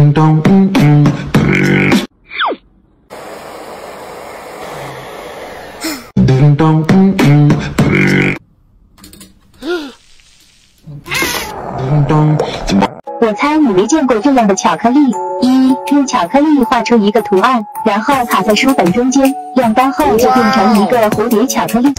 咚咚我猜你没见过这样的巧克力，一，用巧克力画出一个图案，然后卡在书本中间，晾干后就变成一个蝴蝶巧克力。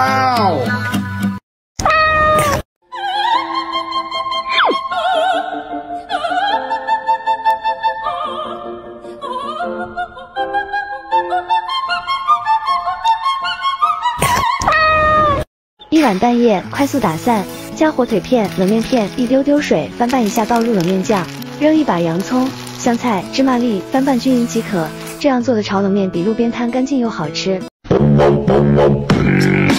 一碗蛋液，快速打散，加火腿片、冷面片，一丢丢水，翻拌一下，倒入冷面酱，扔一把洋葱、香菜、芝麻粒，翻拌均匀即可。这样做的炒冷面比路边摊干净又好吃。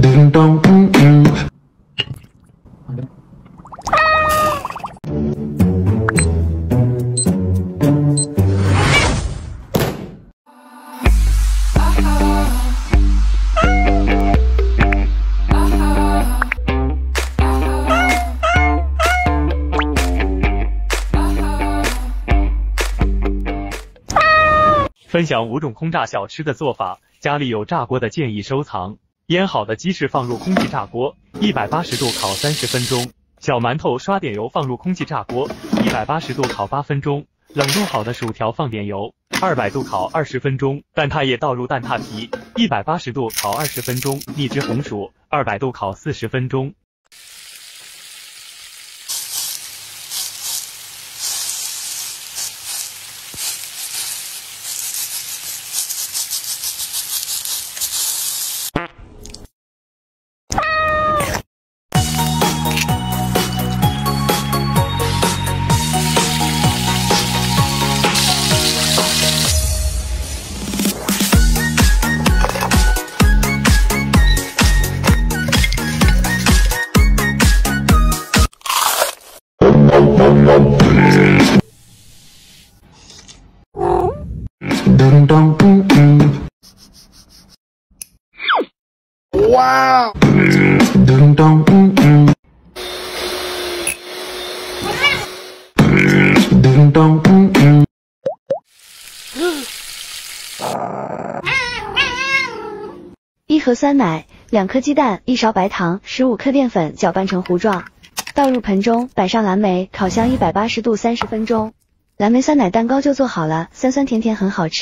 叮当，嗯嗯。分享五种空炸小吃的做法，家里有炸锅的建议收藏。腌好的鸡翅放入空气炸锅，一百八十度烤三十分钟。小馒头刷点油放入空气炸锅，一百八十度烤八分钟。冷冻好的薯条放点油，二百度烤二十分钟。蛋挞液倒入蛋挞皮，一百八十度烤二十分钟。蜜汁红薯，二百度烤四十分钟。叮当，嗯嗯。哇！叮当，嗯嗯。叮当，嗯嗯。一盒酸奶，两颗鸡蛋，一勺白糖，十五克淀粉，搅拌成糊状，倒入盆中，摆上蓝莓，烤箱一百八十度三十分钟，蓝莓酸奶蛋糕就做好了，酸酸甜甜，很好吃。